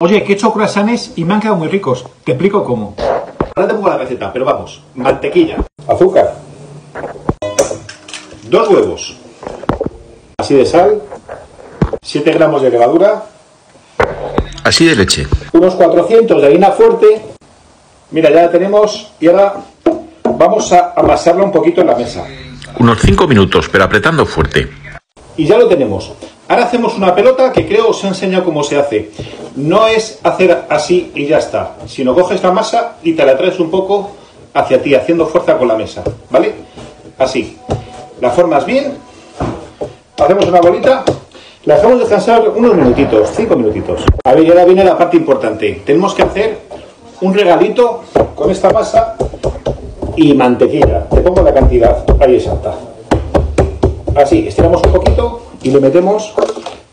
Oye, que he hecho croissants y me han quedado muy ricos. Te explico cómo. Ahora te pongo la receta, pero vamos. Mantequilla. Azúcar. Dos huevos. Así de sal. 7 gramos de levadura. Así de leche. Unos 400 de harina fuerte. Mira, ya la tenemos. Y ahora vamos a amasarla un poquito en la mesa. Unos 5 minutos, pero apretando fuerte. Y ya lo tenemos. Ahora hacemos una pelota que creo os he enseñado cómo se hace. No es hacer así y ya está, sino coges la masa y te la traes un poco hacia ti, haciendo fuerza con la mesa, ¿vale? Así. La formas bien, hacemos una bolita, la dejamos descansar unos minutitos, cinco minutitos. A ver, y ahora viene la parte importante. Tenemos que hacer un regalito con esta masa y mantequilla. Te pongo la cantidad ahí exacta. Así, estiramos un poquito y le metemos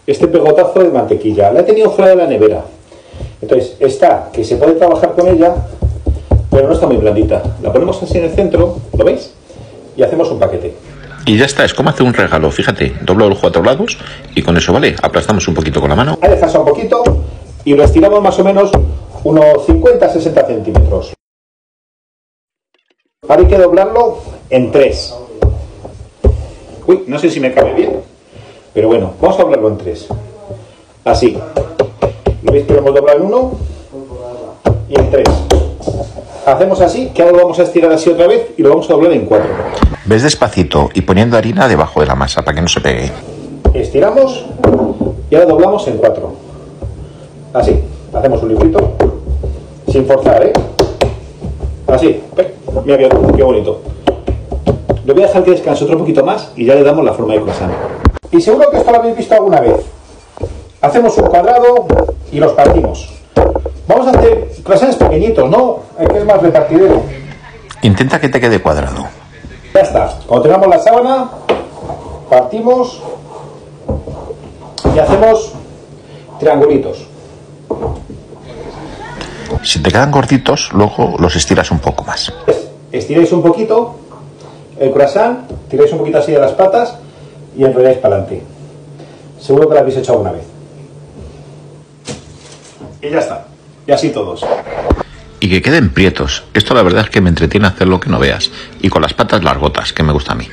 este pegotazo de mantequilla. La he tenido fuera de la nevera. Entonces, está que se puede trabajar con ella, pero no está muy blandita. La ponemos así en el centro, ¿lo veis? Y hacemos un paquete. Y ya está, es como hacer un regalo. Fíjate, doblo los cuatro lados y con eso vale. Aplastamos un poquito con la mano. Descansa un poquito y lo estiramos más o menos unos 50-60 centímetros. Ahora hay que doblarlo en tres. Uy, no sé si me cabe bien. Pero bueno, vamos a doblarlo en tres. Así. ¿Lo veis que lo hemos doblado en uno? Y en tres. Hacemos así, que ahora lo vamos a estirar así otra vez y lo vamos a doblar en cuatro. Ves despacito y poniendo harina debajo de la masa para que no se pegue. Estiramos y ahora doblamos en cuatro. Así. Hacemos un librito. Sin forzar, ¿eh? Así. Mira qué, qué bonito. Lo voy a dejar que descanse otro poquito más y ya le damos la forma de croissant. Y seguro que esto lo habéis visto alguna vez. Hacemos un cuadrado y los partimos. Vamos a hacer croissants pequeñitos, ¿no? Es que es más repartidero. Intenta que te quede cuadrado. Ya está. Cuando tengamos la sábana, partimos y hacemos triangulitos. Si te quedan gorditos, luego los estiras un poco más. Estiráis un poquito el croissant, tiráis un poquito así de las patas y enrolláis para adelante. Seguro que lo habéis hecho alguna vez. Y ya está. Y así todos. Y que queden prietos. Esto la verdad es que me entretiene hacer lo que no veas. Y con las patas largotas, que me gusta a mí.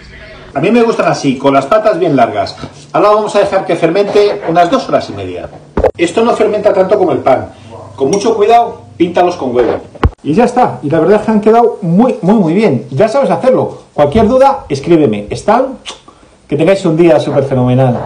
A mí me gustan así, con las patas bien largas. Ahora vamos a dejar que fermente unas dos horas y media. Esto no fermenta tanto como el pan. Con mucho cuidado, píntalos con huevo. Y ya está. Y la verdad es que han quedado muy, muy, muy bien. Ya sabes hacerlo. Cualquier duda, escríbeme. Están. Que tengáis un día súper fenomenal.